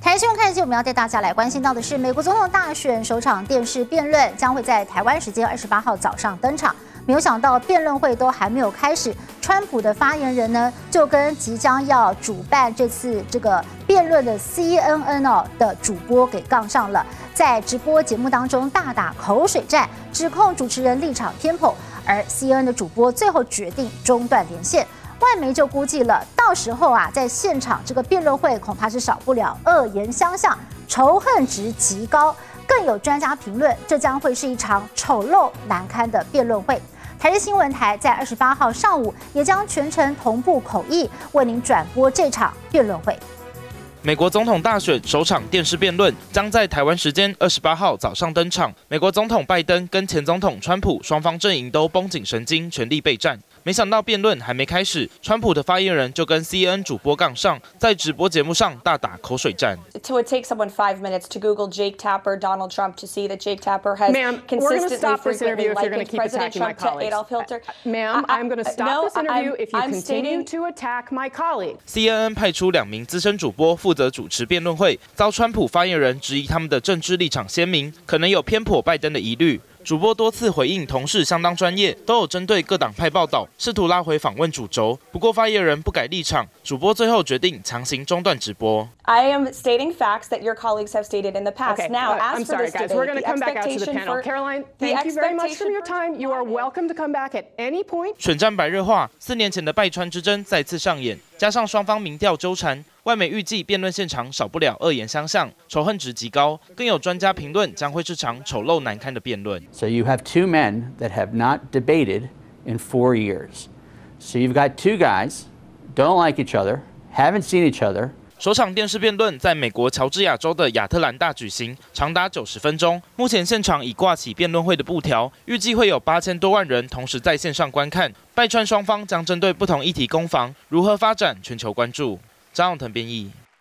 台新闻看戏，我们要带大家来关心到的是，美国总统大选首场电视辩论将会在台湾时间二十八号早上登场。没有想到辩论会都还没有开始，川普的发言人呢就跟即将要主办这次这个辩论的 CNN 哦的主播给杠上了，在直播节目当中大打口水战，指控主持人立场偏颇，而 CNN 的主播最后决定中断连线。外媒就估计了，到时候啊，在现场这个辩论会恐怕是少不了恶言相向，仇恨值极高。更有专家评论，这将会是一场丑陋难堪的辩论会。台视新闻台在二十八号上午也将全程同步口译为您转播这场辩论会。美国总统大选首场电视辩论将在台湾时间二十八号早上登场。美国总统拜登跟前总统川普双方阵营都绷紧神经，全力备战。没想到辩论还没开始，川普的发言人就跟 CNN 主播杠上，在直播节目上大打口水战。It would take someone five minutes to Google Jake Tapper, Donald Trump, to see that Jake Tapper has consistently frequently likened President Trump to Adolf Hitler. Ma'am, I'm going to stop this interview if you continue to attack my colleague. CNN 派出两名资深主播负责主持辩论会，遭川普发言人质疑他们的政治立场鲜明，可能有偏颇拜登的疑虑。主播多次回应，同事相当专业，都有针对各党派报道，试图拉回访问主轴。不过发言人不改立场，主播最后决定强行中断直播。I am stating facts that your colleagues have stated in the past. Okay, now, uh, as I'm for sorry, this guys. debate, We're going to the come back out to the panel. for Caroline, thank you very much for your time. You are welcome to come back at any point. 选战白热化，四年前的拜川之争再次上演，加上双方民调纠缠，外媒预计辩论现场少不了恶言相向，仇恨值极高。更有专家评论，将会是场丑陋难堪的辩论。 So you have two men that have not debated in four years. So you've got two guys don't like each other, haven't seen each other. 首场电视辩论在美国乔治亚州的亚特兰大举行，长达九十分钟。目前现场已挂起辩论会的布条，预计会有八千多万人同时在线上观看。拜川双方将针对不同议题攻防，如何发展全球关注。张永腾编译。